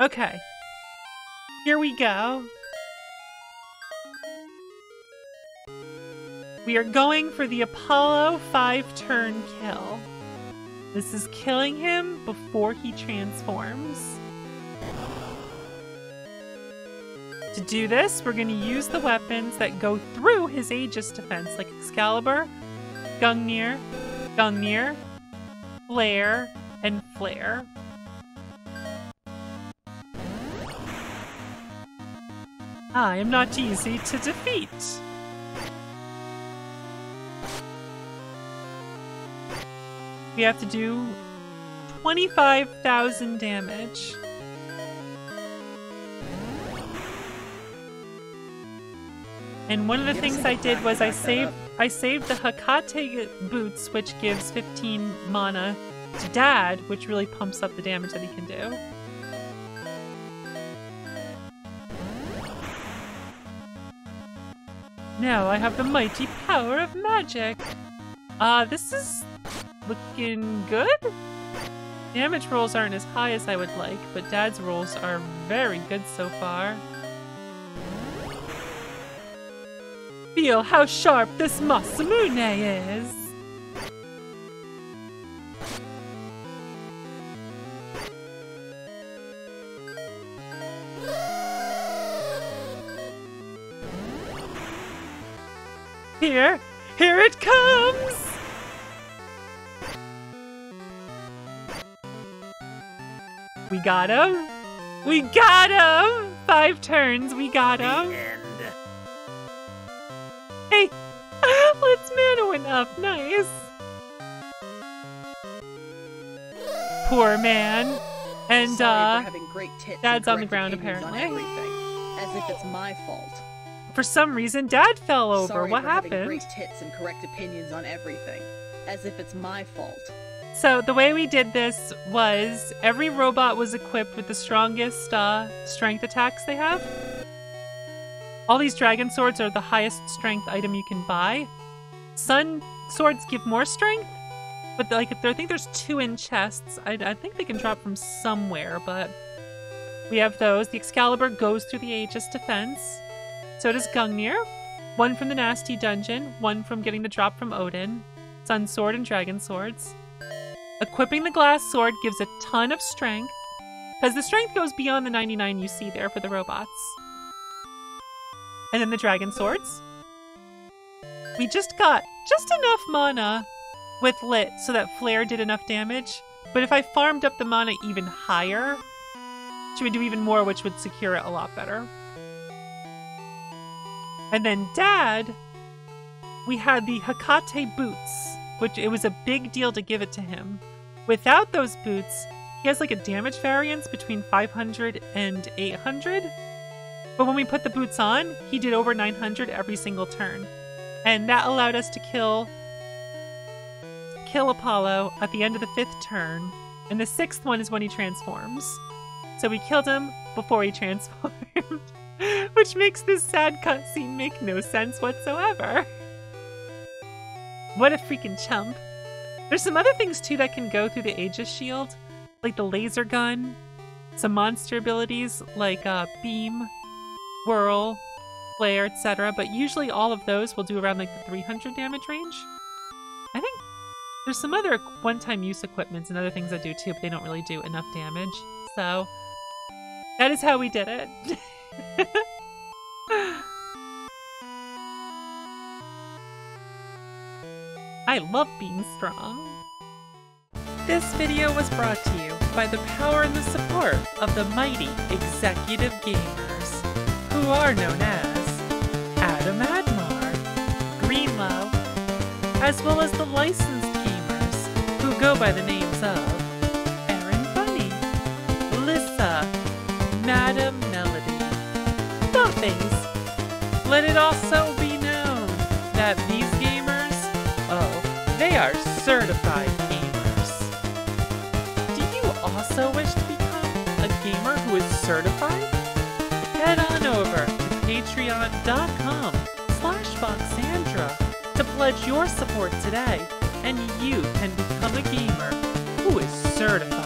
Okay. Here we go. We are going for the Apollo 5 turn kill. This is killing him before he transforms. To do this, we're going to use the weapons that go through his Aegis defense, like Excalibur, Gungnir, Gungnir, Flare, and Flare. I am not easy to defeat. We have to do 25,000 damage. And one of the things I did was I saved I saved the Hakate boots, which gives 15 mana to Dad, which really pumps up the damage that he can do. Now I have the mighty power of magic. Uh, this is looking good? Damage rolls aren't as high as I would like, but Dad's rolls are very good so far. Feel how sharp this Masamune is! Here, here it comes! We got him! We got him! Five turns, we got him! Hey! Lit's mana went up, nice! Poor man. And, Sorry uh, for having great tits Dad's and on the ground, opinions on apparently. everything, as if it's my fault. For some reason, Dad fell over. Sorry what for having happened? great tits and correct opinions on everything, as if it's my fault. So the way we did this was every robot was equipped with the strongest uh, strength attacks they have. All these dragon swords are the highest strength item you can buy. Sun swords give more strength, but like I think there's two in chests. I, I think they can drop from somewhere, but we have those. The Excalibur goes through the Aegis defense. So does Gungnir. One from the nasty dungeon, one from getting the drop from Odin. Sun sword and dragon swords. Equipping the glass sword gives a ton of strength, because the strength goes beyond the 99 you see there for the robots. And then the dragon swords. We just got just enough mana with Lit so that Flare did enough damage, but if I farmed up the mana even higher, she would do even more, which would secure it a lot better. And then Dad, we had the Hakate boots, which it was a big deal to give it to him. Without those boots, he has like a damage variance between 500 and 800. But when we put the boots on, he did over 900 every single turn. And that allowed us to kill kill Apollo at the end of the fifth turn. And the sixth one is when he transforms. So we killed him before he transformed. Which makes this sad cutscene make no sense whatsoever. What a freaking chump. There's some other things too that can go through the Aegis shield, like the laser gun, some monster abilities like uh, beam, whirl, flare, etc. But usually all of those will do around like the 300 damage range. I think there's some other one-time use equipments and other things that do too, but they don't really do enough damage. So that is how we did it. I love being strong. This video was brought to you by the power and the support of the mighty executive gamers, who are known as Adam Admar, Greenlow, as well as the licensed gamers, who go by the names of Aaron Bunny, Lissa, Madam Thumbface. Let it also be known that these gamers, oh, they are certified gamers. Do you also wish to become a gamer who is certified? Head on over to patreon.com slash Voxandra to pledge your support today, and you can become a gamer who is certified.